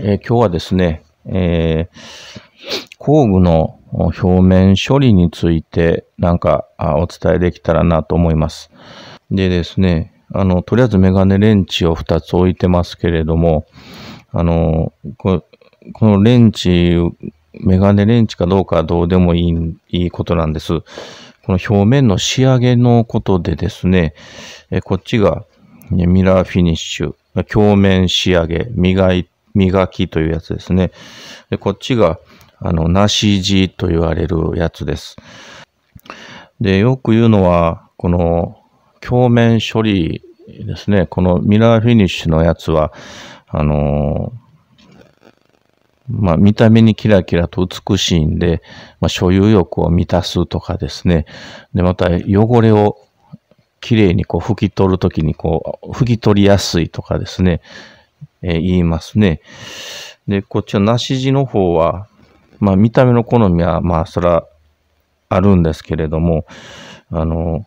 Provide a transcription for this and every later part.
えー今日はですね、えー工具の表面処理についてなんかお伝えできたらなと思います。でですね、あの、とりあえずメガネレンチを2つ置いてますけれども、あの、このレンチ、メガネレンチかどうかはどうでもいいいいことなんです。この表面の仕上げのことでですね、えこっちがミラーフィニッシュ、鏡面仕上げ、磨い磨きというやつですね。でこっちが、あの、梨地と言われるやつです。で、よく言うのは、この鏡面処理ですね。このミラーフィニッシュのやつは、あのまあ、見た目にキラキラと美しいんで、まあ、所有欲を満たすとかですね。で、また汚れをきれいにこう拭き取るときにこう拭き取りやすいとかですね、えー言いますね。で、こっちの梨地の方は、まあ見た目の好みはまあそらあるんですけれども、あの、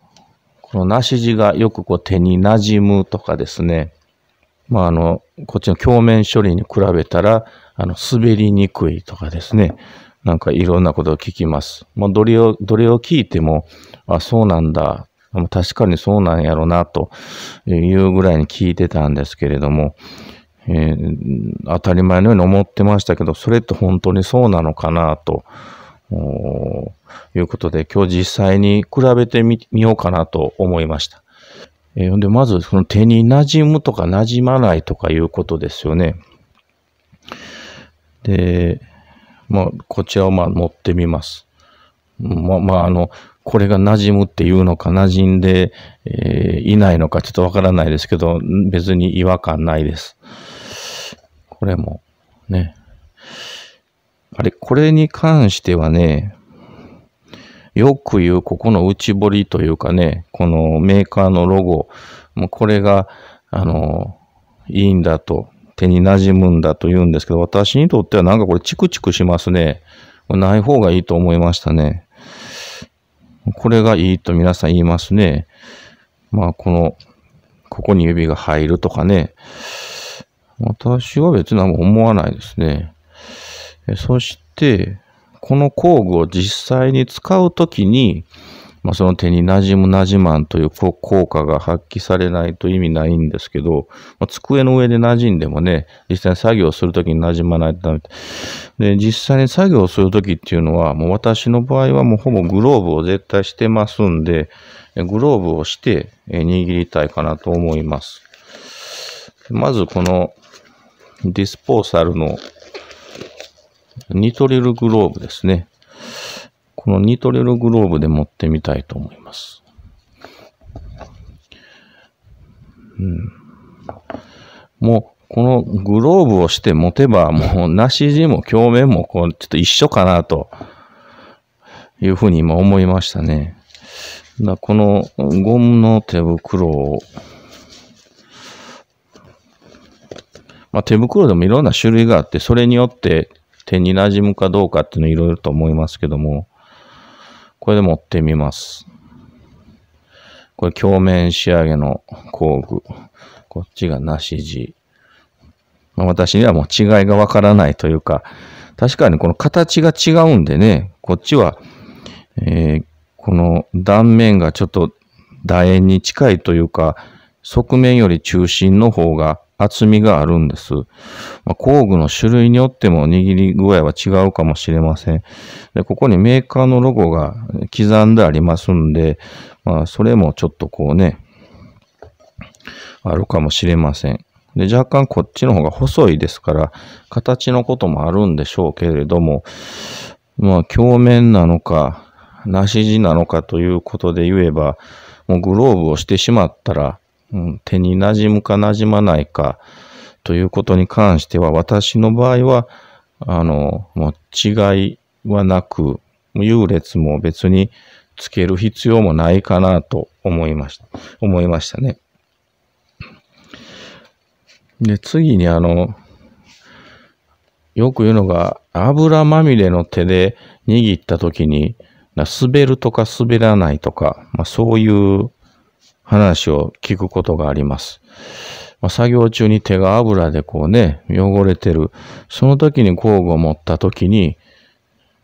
この梨地がよくこう手に馴染むとかですね、まああの、こっちの鏡面処理に比べたら、あの、滑りにくいとかですね、なんかいろんなことを聞きます。もうどれを、どれを聞いても、あ、そうなんだ。確かにそうなんやろな、というぐらいに聞いてたんですけれども、えー当たり前のように思ってましたけど、それって本当にそうなのかな、ということで、今日実際に比べてみみようかなと思いました。えーで、まず、その手に馴染むとか馴染まないとかいうことですよね。で、まあ、こちらをまあ持ってみます。まあ、まあ、あの、これが馴染むっていうのか、馴染んで、えーいないのか、ちょっとわからないですけど、別に違和感ないです。これも、ね。あれ、これに関してはね、よく言う、ここの内彫りというかね、このメーカーのロゴ、もうこれが、あの、いいんだと、手に馴染むんだと言うんですけど、私にとってはなんかこれチクチクしますね。ない方がいいと思いましたね。これがいいと皆さん言いますね。まあ、この、ここに指が入るとかね。私は別に何も思わないですね。そして、この工具を実際に使うときに、まあ、その手に馴染む馴染まんという効果が発揮されないと意味ないんですけど、まあ、机の上で馴染んでもね、実際に作業するときに馴染まないとダメ。で、実際に作業するときっていうのは、もう私の場合はもうほぼグローブを絶対してますんで、グローブをして握りたいかなと思います。まずこのディスポーサルのニトリルグローブですね。このニトリルグローブで持ってみたいと思います。うん、もう、このグローブをして持てば、もう、なし地も鏡面も、こう、ちょっと一緒かな、というふうに今思いましたね。だこのゴムの手袋を、まあ、手袋でもいろんな種類があって、それによって手に馴染むかどうかっていうのいろいろと思いますけども、これで持ってみます。これ鏡面仕上げの工具。こっちがなし地。まあ、私にはもう違いがわからないというか、確かにこの形が違うんでね、こっちは、えーこの断面がちょっと楕円に近いというか、側面より中心の方が厚みがあるんです。まあ、工具の種類によっても握り具合は違うかもしれません。で、ここにメーカーのロゴが刻んでありますんで、まあ、それもちょっとこうね、あるかもしれません。で、若干こっちの方が細いですから、形のこともあるんでしょうけれども、まあ、鏡面なのか、なし地なのかということで言えば、もうグローブをしてしまったら、うん、手に馴染むか馴染まないかということに関しては、私の場合は、あの、もう違いはなく、優劣も別につける必要もないかなと思いました。思いましたね。で、次にあの、よく言うのが、油まみれの手で握った時に、滑るとか滑らないとか、まあ、そういう話を聞くことがあります。まあ、作業中に手が油でこうね、汚れてる。その時に工具を持った時に、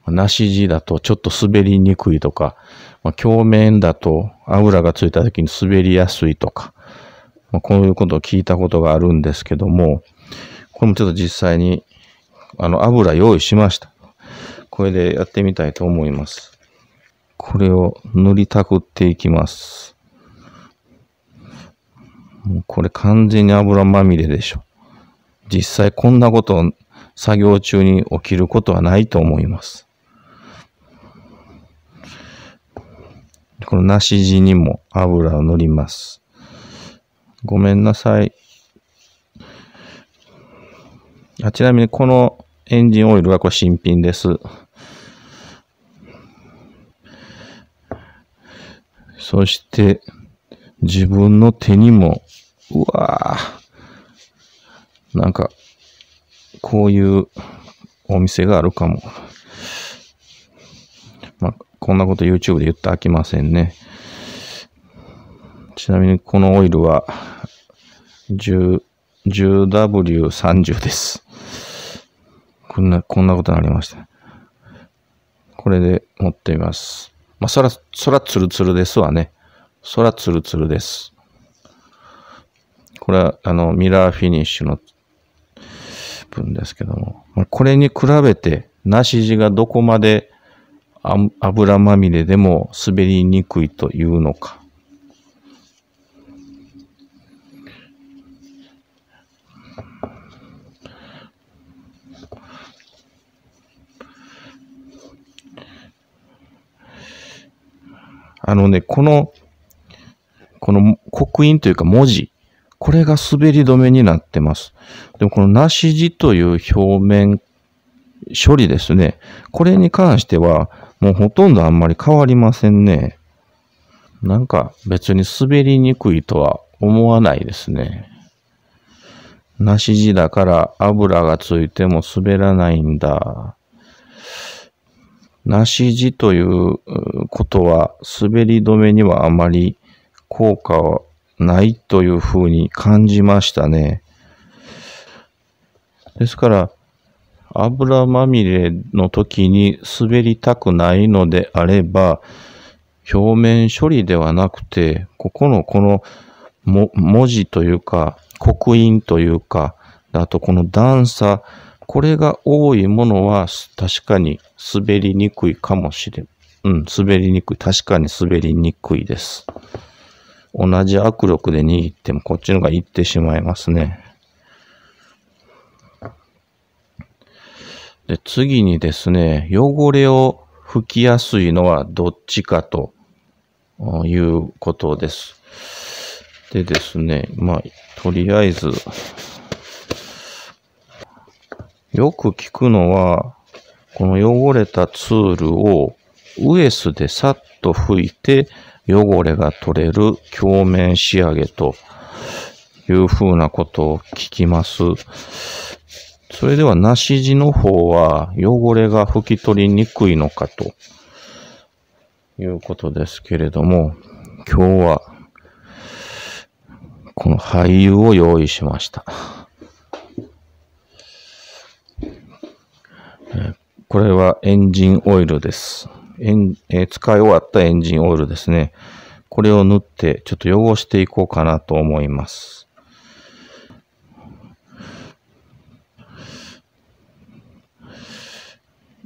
梨地だとちょっと滑りにくいとか、まあ、鏡面だと油がついた時に滑りやすいとか、まあ、こういうことを聞いたことがあるんですけども、これもちょっと実際に、あの、油用意しました。これでやってみたいと思います。これを塗りたくっていきます。もうこれ完全に油まみれでしょ。実際こんなこと作業中に起きることはないと思います。この梨地にも油を塗ります。ごめんなさい。あちなみにこのエンジンオイルはこれ新品です。そして、自分の手にも、うわぁ、なんか、こういうお店があるかも。まあ、こんなこと YouTube で言って飽きませんね。ちなみにこのオイルは 10W30 です。こんな、こんなことになりました。これで持ってみます。まあ、そら、そらツルツルですわね。そらツルツルです。これは、あの、ミラーフィニッシュの分ですけども、まあ、これに比べて、梨地がどこまで油まみれでも滑りにくいというのか。あのね、この、この刻印というか文字、これが滑り止めになってます。でもこのなし字という表面処理ですね。これに関しては、もうほとんどあんまり変わりませんね。なんか別に滑りにくいとは思わないですね。梨地だから油がついても滑らないんだ。梨地ということは滑り止めにはあまり効果ないというふうに感じましたね。ですから、油まみれの時に滑りたくないのであれば、表面処理ではなくて、ここのこの文字というか、刻印というか、あとこの段差、これが多いものは確かに滑りにくいかもしれん。うん、滑りにくい。確かに滑りにくいです。同じ握力で握ってもこっちの方がいってしまいますね。で、次にですね、汚れを拭きやすいのはどっちかということです。でですね、まあ、とりあえず、よく聞くのは、この汚れたツールをウエスでさっと拭いて汚れが取れる鏡面仕上げというふうなことを聞きます。それでは、梨地の方は汚れが拭き取りにくいのかということですけれども、今日はこの廃油を用意しました。これはエンジンオイルです。エンえ使い終わったエンジンオイルですね。これを塗ってちょっと汚していこうかなと思います。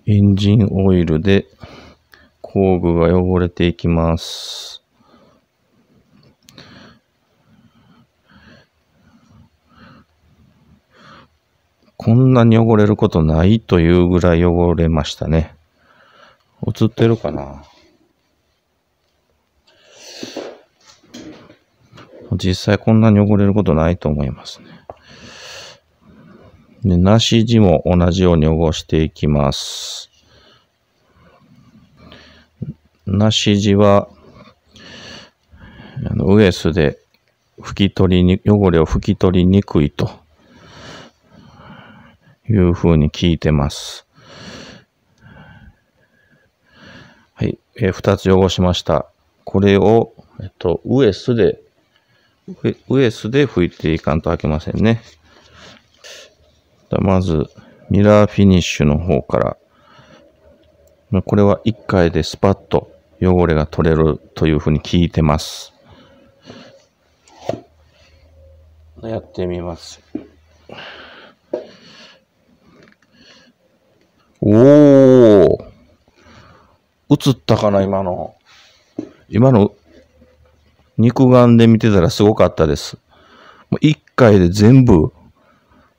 エンジンオイルで工具が汚れていきます。こんなに汚れることないというぐらい汚れましたね。映ってるかな？実際こんなに汚れることないと思いますね。で、なし地も同じように汚していきます。なし地は、ウエスで拭き取りに、汚れを拭き取りにくいというふうに聞いてます。はい、えー、二つ汚しました。これを、えっと、ウエスでウエスで拭いていかんと開けませんね。まず、ミラーフィニッシュの方から。これは1回でスパッと汚れが取れるというふうに聞いてます。やってみます。おー映ったかな今の。今の肉眼で見てたらすごかったです。もう一回で全部、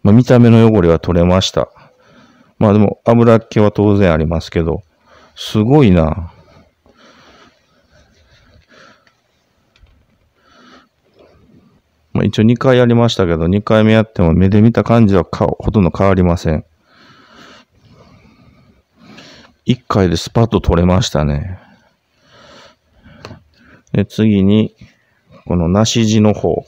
まあ、見た目の汚れは取れました。まあでも油っ気は当然ありますけど、すごいな。まあ、一応2回やりましたけど、2回目やっても目で見た感じはほとんど変わりません。1回でスパッと取れましたね。で、次に、この梨地の方。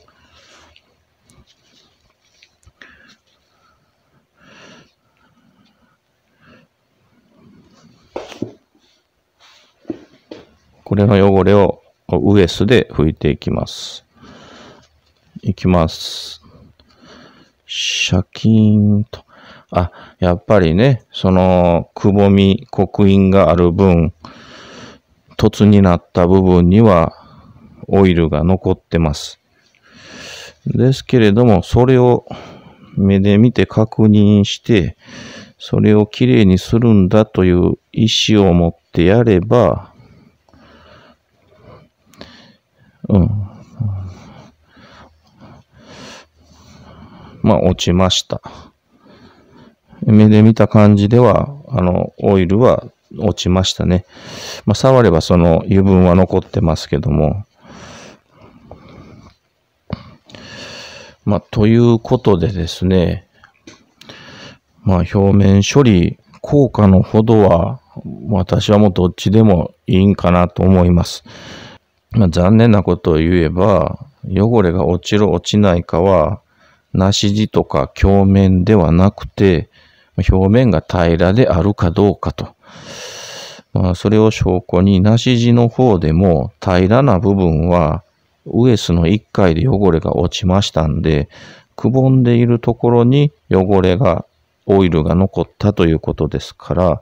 これの汚れをウエスで拭いていきます。いきます。シャキーンと。あ、やっぱりね、その、くぼみ、刻印がある分、凸になった部分にはオイルが残ってます。ですけれども、それを目で見て確認して、それをきれいにするんだという意思を持ってやれば、うん。まあ、落ちました。目で見た感じでは、あの、オイルは落ちましたね。まあ、触ればその油分は残ってますけども。まあ、ということでですね、まあ、表面処理効果のほどは、私はもうどっちでもいいんかなと思います。まあ、残念なことを言えば、汚れが落ちる落ちないかは、梨地とか鏡面ではなくて、表面が平らであるかどうかとまあ、それを証拠に、梨地の方でも平らな部分は、ウエスの1回で汚れが落ちましたんで、くぼんでいるところに汚れが、オイルが残ったということですから、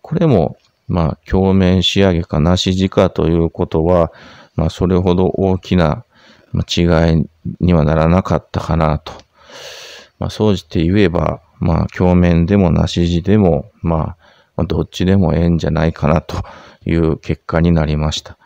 これも、まあ、表面仕上げか梨地かということは、まあ、それほど大きな違いにはならなかったかなと。まあ、総じて言えば、まあ、鏡面でもなし字でも、まあ、どっちでもええんじゃないかなという結果になりました。